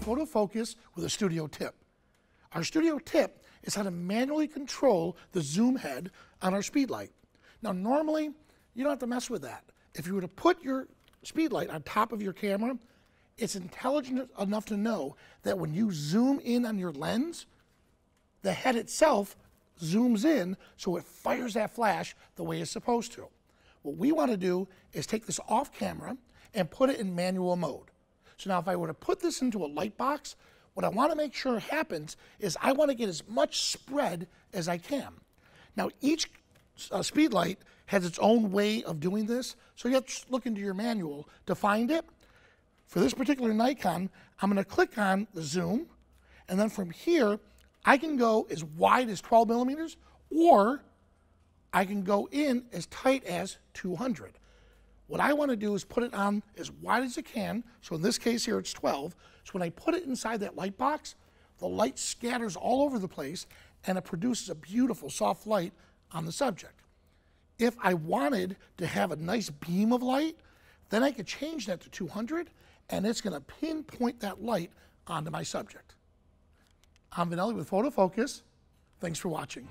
Photofocus with a studio tip. Our studio tip is how to manually control the zoom head on our speed light. Now normally, you don't have to mess with that. If you were to put your speed light on top of your camera, it's intelligent enough to know that when you zoom in on your lens, the head itself zooms in so it fires that flash the way it's supposed to. What we want to do is take this off camera and put it in manual mode. So now if I were to put this into a light box, what I want to make sure happens is I want to get as much spread as I can. Now each uh, speed light has its own way of doing this, so you have to look into your manual to find it. For this particular Nikon, I'm going to click on the zoom, and then from here, I can go as wide as 12 millimeters, or I can go in as tight as 200. What I want to do is put it on as wide as it can. So in this case here, it's 12. So when I put it inside that light box, the light scatters all over the place and it produces a beautiful soft light on the subject. If I wanted to have a nice beam of light, then I could change that to 200 and it's going to pinpoint that light onto my subject. I'm Vanelli with Photofocus. Thanks for watching.